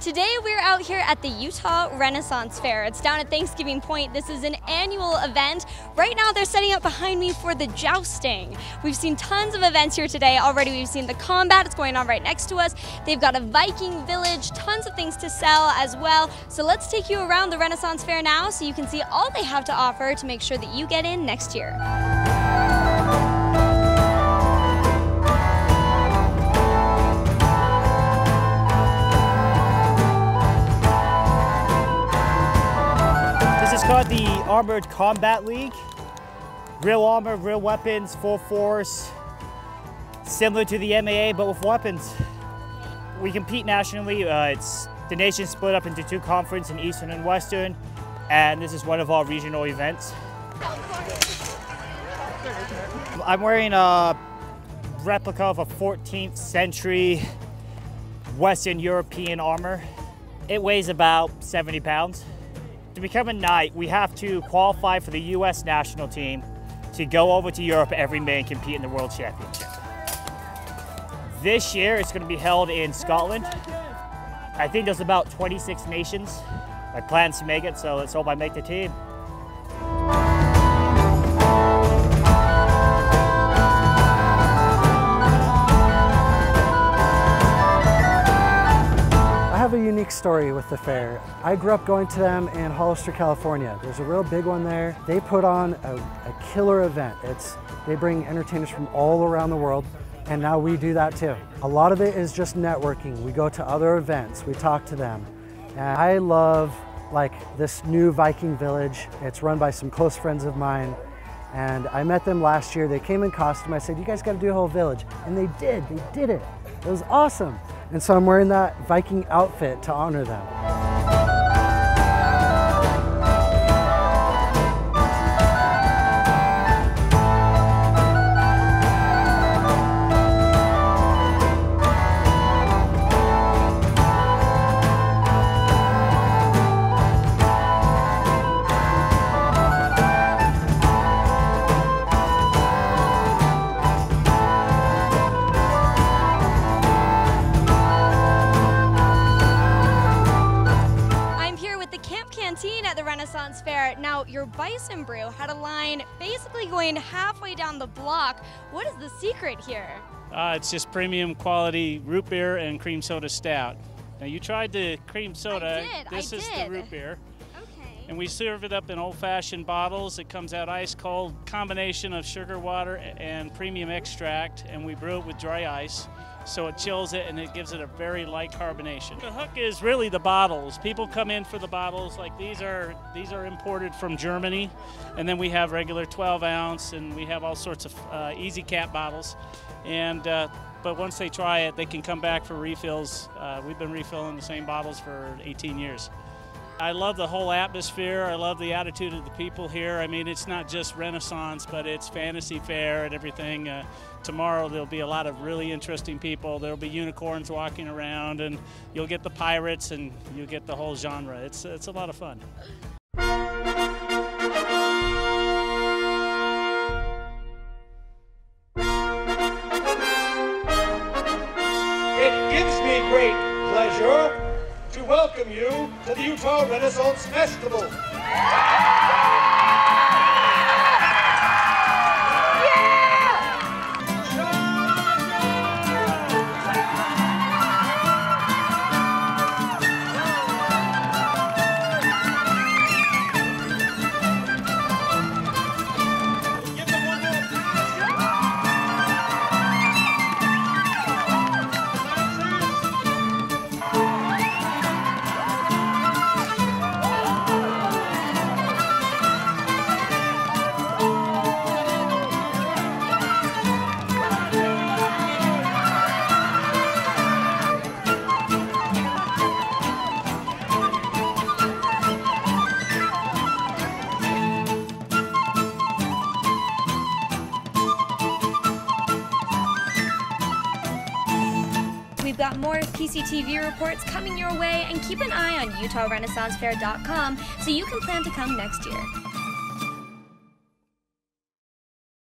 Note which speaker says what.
Speaker 1: Today we're out here at the Utah Renaissance Faire. It's down at Thanksgiving Point. This is an annual event. Right now they're setting up behind me for the jousting. We've seen tons of events here today. Already we've seen the combat, it's going on right next to us. They've got a Viking village, tons of things to sell as well. So let's take you around the Renaissance Fair now so you can see all they have to offer to make sure that you get in next year.
Speaker 2: Is called the Armored Combat League. Real armor, real weapons, full force, similar to the MMA, but with weapons. We compete nationally. Uh, it's the nation split up into two conferences, in Eastern and Western, and this is one of our regional events. I'm wearing a replica of a 14th century Western European armor. It weighs about 70 pounds. To become a knight, we have to qualify for the U.S. national team to go over to Europe every May and compete in the World Championship. This year, it's going to be held in Scotland. I think there's about 26 nations. My plan's to make it, so let's hope I make the team.
Speaker 3: Story with the fair. I grew up going to them in Hollister, California. There's a real big one there. They put on a, a killer event. It's they bring entertainers from all around the world and now we do that too. A lot of it is just networking. We go to other events, we talk to them. And I love like this new Viking village. It's run by some close friends of mine. And I met them last year. They came in costume. I said, you guys got to do a whole village. And they did, they did it. It was awesome. And so I'm wearing that Viking outfit to honor them.
Speaker 1: at the Renaissance Fair. Now, your Bison Brew had a line basically going halfway down the block. What is the secret here?
Speaker 4: Uh, it's just premium quality root beer and cream soda stout. Now, you tried the cream soda.
Speaker 1: I did.
Speaker 4: This I is
Speaker 1: did.
Speaker 4: the root beer. And we serve it up in old-fashioned bottles. It comes out ice cold, combination of sugar water and premium extract, and we brew it with dry ice. So it chills it and it gives it a very light carbonation. The hook is really the bottles. People come in for the bottles. Like these are these are imported from Germany, and then we have regular 12 ounce, and we have all sorts of uh, easy cap bottles. And uh, but once they try it, they can come back for refills. Uh, we've been refilling the same bottles for 18 years. I love the whole atmosphere. I love the attitude of the people here. I mean, it's not just Renaissance, but it's Fantasy Fair and everything. Uh, tomorrow there'll be a lot of really interesting people. There'll be unicorns walking around, and you'll get the pirates, and you'll get the whole genre. It's it's a lot of fun.
Speaker 5: It gives me great pleasure welcome you to the Utah Renaissance Festival.
Speaker 1: Got more PCTV reports coming your way, and keep an eye on UtahRenaissanceFair.com so you can plan to come next year.